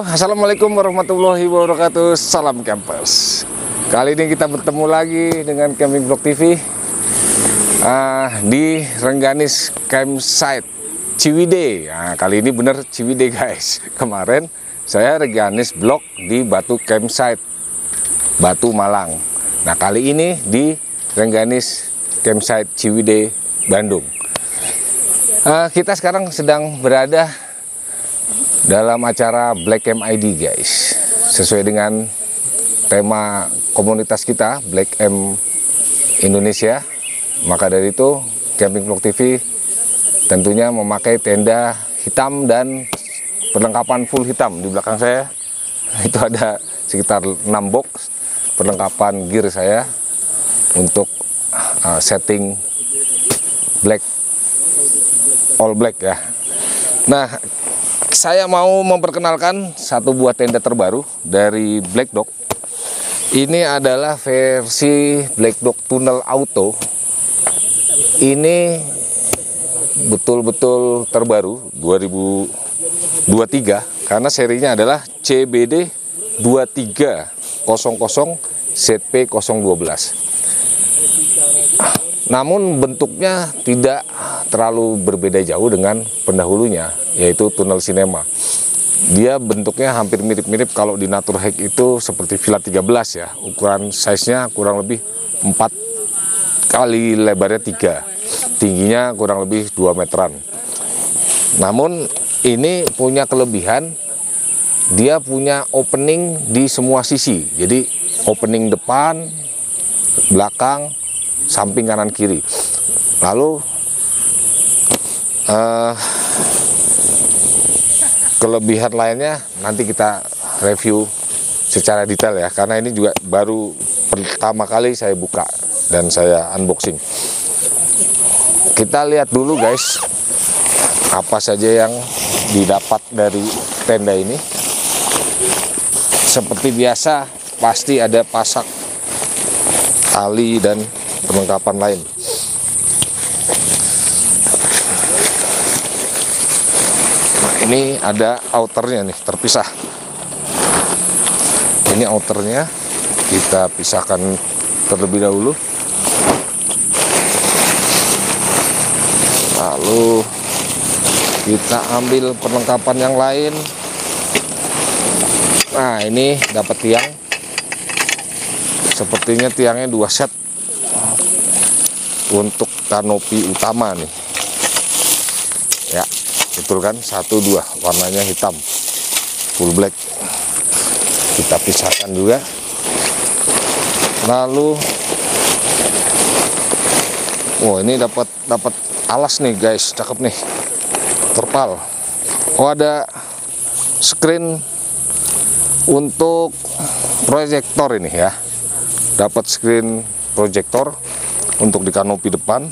Assalamualaikum warahmatullahi wabarakatuh. Salam campers. Kali ini kita bertemu lagi dengan Camping Vlog TV uh, Di Rengganis Campsite Ciwide nah, Kali ini bener Ciwide guys. Kemarin saya Rengganis Vlog di Batu Campsite Batu Malang. Nah kali ini di Rengganis Campsite Ciwide Bandung. Uh, Kita sekarang sedang berada dalam acara Black M ID guys. Sesuai dengan tema komunitas kita Black M Indonesia. Maka dari itu Camping Vlog TV tentunya memakai tenda hitam dan perlengkapan full hitam. Di belakang saya itu ada sekitar 6 box perlengkapan gear saya untuk uh, setting black all black ya. Nah saya mau memperkenalkan satu buah tenda terbaru dari Black Dog. Ini adalah versi Black Dog Tunnel Auto. Ini betul-betul terbaru 2023 karena serinya adalah CBD 2300 ZP012. Namun bentuknya tidak terlalu berbeda jauh dengan pendahulunya, yaitu tunnel sinema. Dia bentuknya hampir mirip-mirip kalau di Natur Hack itu seperti Villa 13 ya. Ukuran size-nya kurang lebih 4 kali lebarnya 3. Tingginya kurang lebih 2 meteran. Namun ini punya kelebihan dia punya opening di semua sisi. Jadi opening depan, belakang, samping kanan kiri. Lalu uh, kelebihan lainnya nanti kita review secara detail ya. Karena ini juga baru pertama kali saya buka dan saya unboxing. Kita lihat dulu guys apa saja yang didapat dari tenda ini. Seperti biasa pasti ada pasak tali dan perlengkapan lain. Nah, ini ada outernya nih, terpisah. Ini outernya kita pisahkan terlebih dahulu. Lalu kita ambil perlengkapan yang lain. Nah, ini dapat tiang. Sepertinya tiangnya dua set untuk kanopi utama nih. Ya betul kan? Satu dua warnanya hitam. Full black. Kita pisahkan juga. Lalu oh ini dapat dapat alas nih guys. Cakep nih. Terpal. Oh ada screen untuk proyektor ini ya. Dapat screen proyektor untuk di kanopi depan.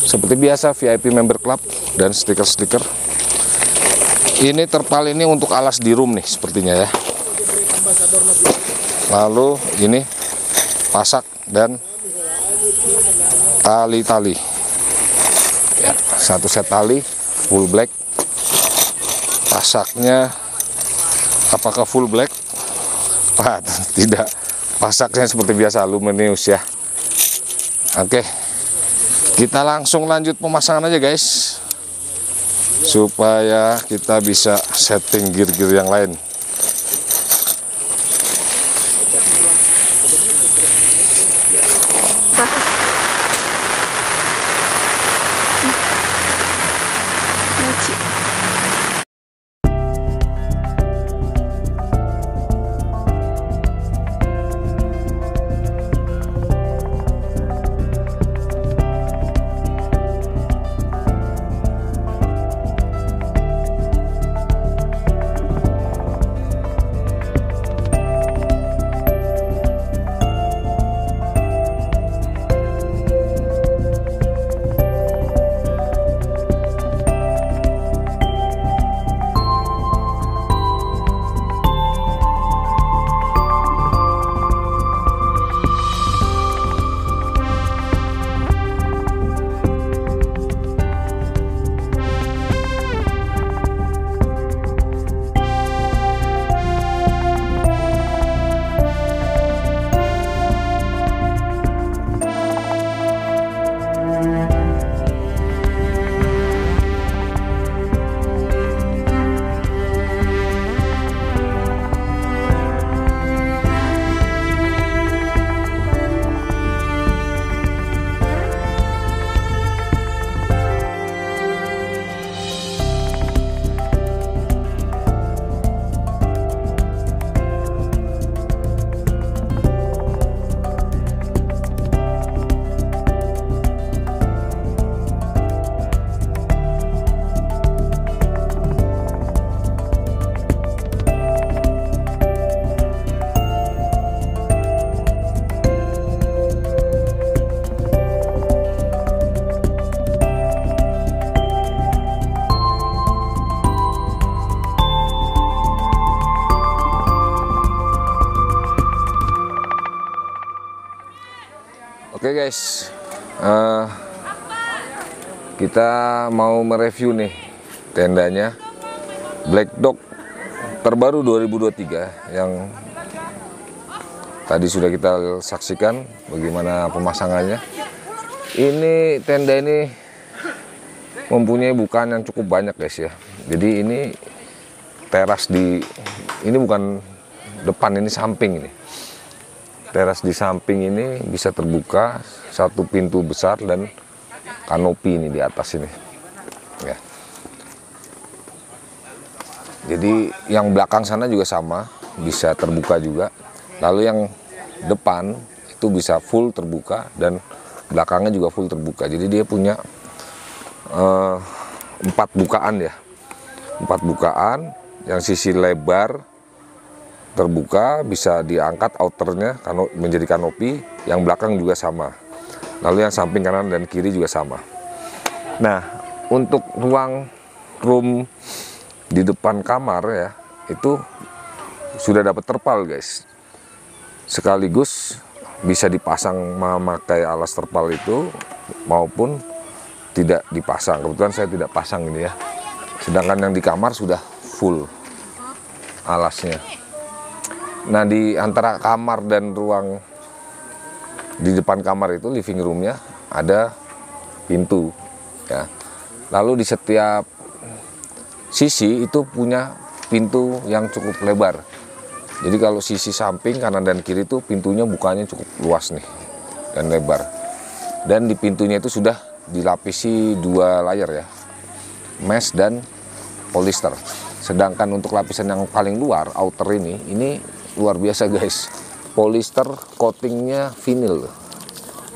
Seperti biasa VIP member club dan stiker-stiker. Ini terpal ini untuk alas di room nih sepertinya ya. Lalu ini pasak dan tali-tali. Ya, satu set tali full black. Pasaknya apakah full black? Ah, tidak. Pasaknya seperti biasa aluminium ya Oke, kita langsung lanjut pemasangan aja guys, supaya kita bisa setting gear-gear yang lain. Oke guys, uh, kita mau mereview nih tendanya Black Dog terbaru 2023 yang tadi sudah kita saksikan bagaimana pemasangannya. Ini tenda ini mempunyai bukaan yang cukup banyak guys ya. Jadi ini teras di ini bukan depan ini samping ini teras di samping ini bisa terbuka satu pintu besar dan kanopi ini di atas ini. Ya. Jadi yang belakang sana juga sama bisa terbuka juga. Lalu yang depan itu bisa full terbuka dan belakangnya juga full terbuka. Jadi dia punya uh, empat bukaan ya. Empat bukaan yang sisi lebar terbuka bisa diangkat outernya menjadi kanopi. Yang belakang juga sama. Lalu yang samping kanan dan kiri juga sama. Nah untuk ruang room di depan kamar ya itu sudah dapat terpal guys. Sekaligus bisa dipasang memakai alas terpal itu maupun tidak dipasang. Kebetulan saya tidak pasang ini ya. Sedangkan yang di kamar sudah full alasnya Nah di antara kamar dan ruang di depan kamar itu living roomnya ada pintu ya. Lalu di setiap sisi itu punya pintu yang cukup lebar. Jadi kalau sisi samping kanan dan kiri itu pintunya bukanya cukup luas nih dan lebar. Dan di pintunya itu sudah dilapisi dua layer ya, mesh dan polyester. Sedangkan untuk lapisan yang paling luar outer ini, ini luar biasa guys. Polyester coatingnya vinil.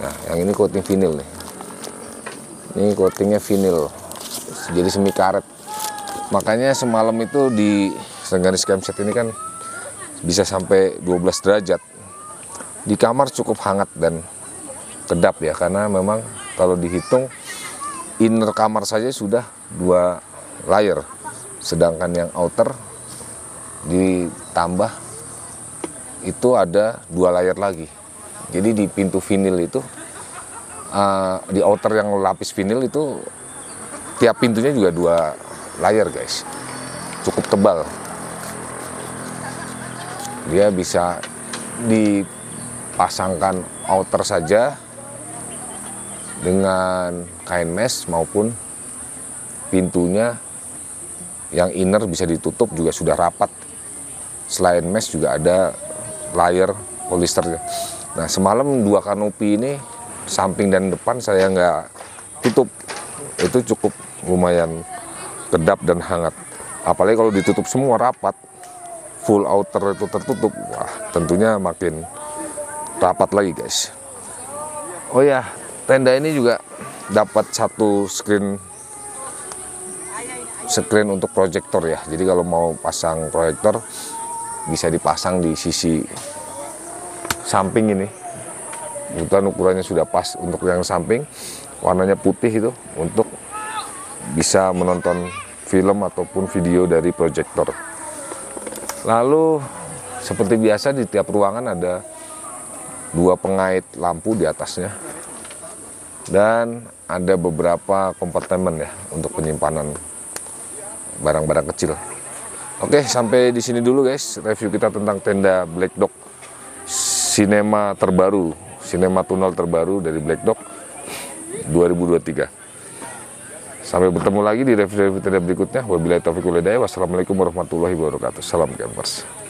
Nah yang ini coating vinil nih. Ini coatingnya vinil. Jadi semi karet. Makanya semalam itu di Sengganis Campsite ini kan bisa sampai 12 derajat. Di kamar cukup hangat dan kedap ya karena memang kalau dihitung inner kamar saja sudah dua layer sedangkan yang outer ditambah itu ada dua layar lagi. Jadi di pintu vinil itu uh, di outer yang lapis vinil itu tiap pintunya juga dua layar guys. Cukup tebal. Dia bisa dipasangkan outer saja dengan kain mesh maupun pintunya yang inner bisa ditutup juga sudah rapat. Selain mesh juga ada layer polyester. Nah semalam dua kanopi ini samping dan depan saya nggak tutup, itu cukup lumayan kedap dan hangat. Apalagi kalau ditutup semua rapat, full outer itu tertutup, wah tentunya makin rapat lagi guys. Oh ya, tenda ini juga dapat satu screen screen untuk proyektor ya. Jadi kalau mau pasang proyektor bisa dipasang di sisi samping ini. Kebetulan ukurannya sudah pas untuk yang samping warnanya putih itu untuk bisa menonton film ataupun video dari proyektor lalu seperti biasa di tiap ruangan ada dua pengait lampu di atasnya. Dan ada beberapa kompartemen ya untuk penyimpanan barang-barang kecil Oke, sampai di sini dulu guys review kita tentang tenda Black Dog sinema terbaru, sinema tunnel terbaru dari Black Dog 2023. Sampai bertemu lagi di review-review tenda berikutnya. Wabillahi taufiq walhidayah. Wassalamualaikum warahmatullahi wabarakatuh. Salam campers.